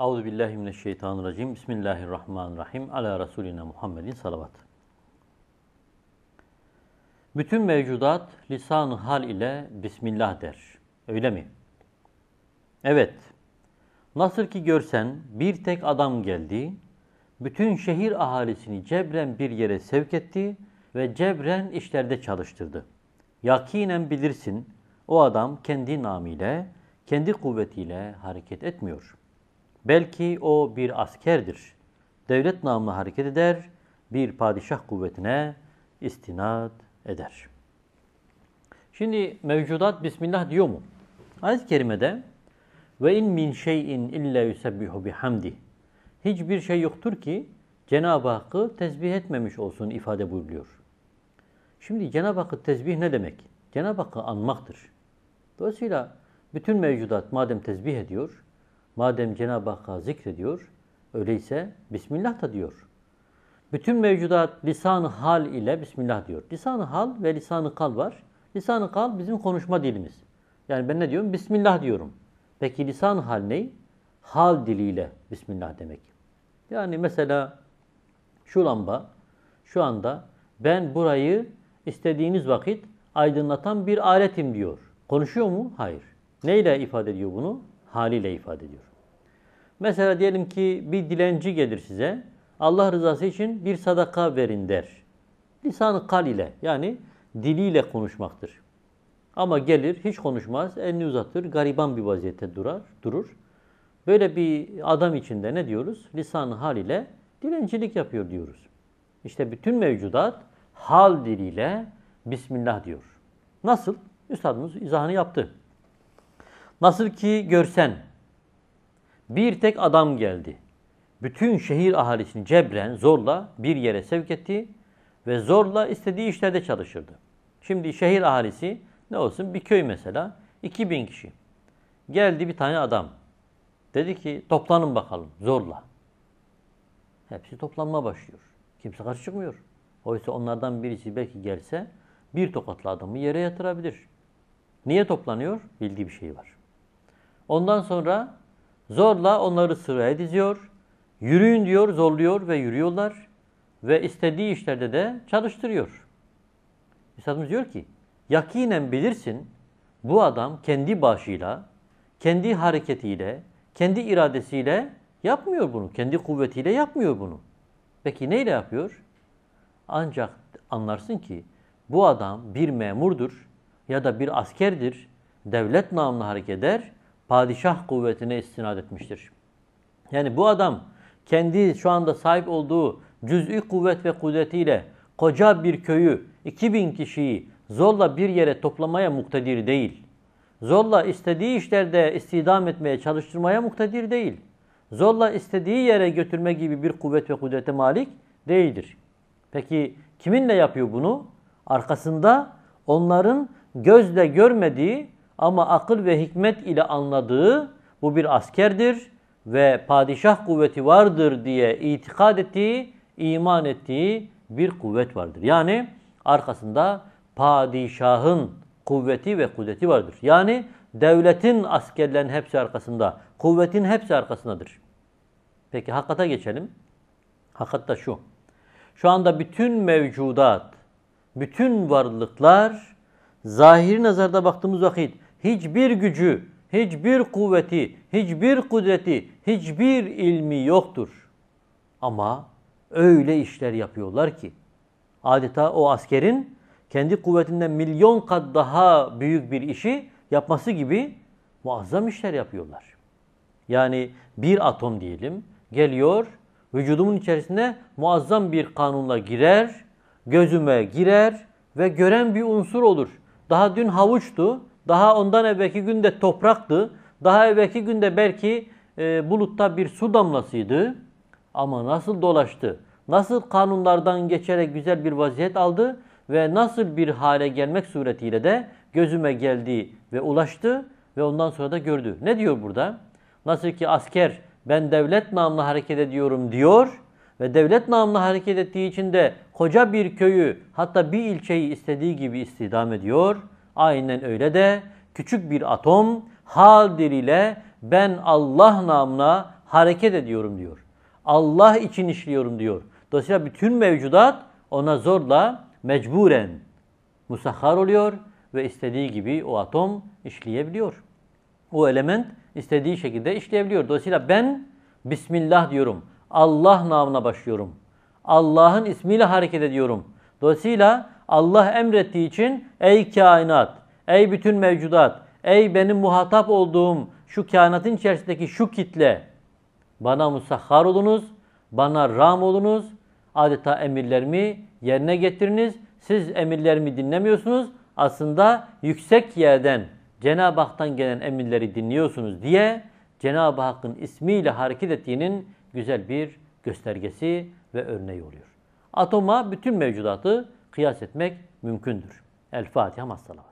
Euzu billahi mineşşeytanirracim. Bismillahirrahmanirrahim. Ala Resulina Muhammedin salavat. Bütün mevcudat lisan hal ile Bismillah der. Öyle mi? Evet. Nasıl ki görsen bir tek adam geldi, bütün şehir ahalisini cebren bir yere sevk etti ve cebren işlerde çalıştırdı. Yakinen bilirsin o adam kendi namıyla, kendi kuvvetiyle hareket etmiyor. Belki o bir askerdir. Devlet namına hareket eder, bir padişah kuvvetine istinad eder. Şimdi mevcudat Bismillah diyor mu? Ayet-i kerimede ve in min şeyin illa yusebbihu bihamdi. Hiçbir şey yoktur ki Cenab-ı Hakk'ı tesbih etmemiş olsun ifade buyuruyor. Şimdi Cenab-ı Hakk'ı tesbih ne demek? Cenab-ı Hakk'ı anmaktır. Dolayısıyla bütün mevcudat madem tesbih ediyor, madem Cenab-ı Hakk'a zikrediyor, öyleyse Bismillah da diyor. Bütün mevcudat lisan hal ile Bismillah diyor. lisan hal ve lisan kal var. lisan kal bizim konuşma dilimiz. Yani ben ne diyorum? Bismillah diyorum. Peki lisan hal ne? Hal diliyle Bismillah demek. Yani mesela şu lamba şu anda ben burayı istediğiniz vakit aydınlatan bir aletim diyor. Konuşuyor mu? Hayır. Neyle ifade ediyor bunu? Haliyle ifade ediyor. Mesela diyelim ki bir dilenci gelir size. Allah rızası için bir sadaka verin der. Lisan-ı kal ile yani diliyle konuşmaktır. Ama gelir hiç konuşmaz, elini uzatır, gariban bir vaziyette durar, durur. Böyle bir adam içinde ne diyoruz? Lisan-ı hal ile dilencilik yapıyor diyoruz. İşte bütün mevcudat hal diliyle Bismillah diyor. Nasıl? Üstadımız izahını yaptı. Nasıl ki görsen bir tek adam geldi. Bütün şehir ahalisini cebren zorla bir yere sevk etti ve zorla istediği işlerde çalışırdı. Şimdi şehir ahalisi ne olsun bir köy mesela 2000 kişi. Geldi bir tane adam. Dedi ki toplanın bakalım zorla. Hepsi toplanma başlıyor. Kimse karşı çıkmıyor. Oysa onlardan birisi belki gelse bir tokatla adamı yere yatırabilir. Niye toplanıyor? Bildiği bir şey var. Ondan sonra zorla onları sıraya diziyor. Yürüyün diyor, zorluyor ve yürüyorlar. Ve istediği işlerde de çalıştırıyor. Üstadımız diyor ki, yakinen bilirsin bu adam kendi başıyla, kendi hareketiyle, kendi iradesiyle yapmıyor bunu. Kendi kuvvetiyle yapmıyor bunu. Peki neyle yapıyor? Ancak anlarsın ki bu adam bir memurdur ya da bir askerdir. Devlet namına hareket eder, padişah kuvvetine istinad etmiştir. Yani bu adam kendi şu anda sahip olduğu cüz'i kuvvet ve kudretiyle koca bir köyü, 2000 kişiyi zorla bir yere toplamaya muktedir değil. Zorla istediği işlerde istidam etmeye, çalıştırmaya muktedir değil. Zorla istediği yere götürme gibi bir kuvvet ve kudrete malik değildir. Peki kiminle yapıyor bunu? Arkasında onların gözle görmediği ama akıl ve hikmet ile anladığı bu bir askerdir ve padişah kuvveti vardır diye itikad ettiği, iman ettiği bir kuvvet vardır. Yani arkasında padişahın kuvveti ve kudreti vardır. Yani devletin askerlerin hepsi arkasında, kuvvetin hepsi arkasındadır. Peki hakikata geçelim. Hakikat da şu. Şu anda bütün mevcudat, bütün varlıklar zahiri nazarda baktığımız vakit hiçbir gücü, hiçbir kuvveti, hiçbir kudreti, hiçbir ilmi yoktur. Ama öyle işler yapıyorlar ki adeta o askerin kendi kuvvetinden milyon kat daha büyük bir işi yapması gibi muazzam işler yapıyorlar. Yani bir atom diyelim geliyor vücudumun içerisine muazzam bir kanunla girer, gözüme girer ve gören bir unsur olur. Daha dün havuçtu, daha ondan evvelki günde topraktı, daha evvelki günde belki e, bulutta bir su damlasıydı. Ama nasıl dolaştı, nasıl kanunlardan geçerek güzel bir vaziyet aldı ve nasıl bir hale gelmek suretiyle de gözüme geldi ve ulaştı ve ondan sonra da gördü. Ne diyor burada? Nasıl ki asker ben devlet namına hareket ediyorum diyor ve devlet namına hareket ettiği için de koca bir köyü hatta bir ilçeyi istediği gibi istidam ediyor. Aynen öyle de küçük bir atom hal diliyle ben Allah namına hareket ediyorum diyor. Allah için işliyorum diyor. Dolayısıyla bütün mevcudat ona zorla mecburen musahhar oluyor ve istediği gibi o atom işleyebiliyor. O element istediği şekilde işleyebiliyor. Dolayısıyla ben Bismillah diyorum. Allah namına başlıyorum. Allah'ın ismiyle hareket ediyorum. Dolayısıyla Allah emrettiği için ey kainat, ey bütün mevcudat, ey benim muhatap olduğum şu kainatın içerisindeki şu kitle bana musahhar olunuz, bana ram olunuz, adeta emirlerimi yerine getiriniz. Siz emirlerimi dinlemiyorsunuz. Aslında yüksek yerden Cenab-ı Hak'tan gelen emirleri dinliyorsunuz diye Cenab-ı Hakk'ın ismiyle hareket ettiğinin güzel bir göstergesi ve örneği oluyor. Atoma bütün mevcudatı kıyas etmek mümkündür. El Fatiha Massalavat.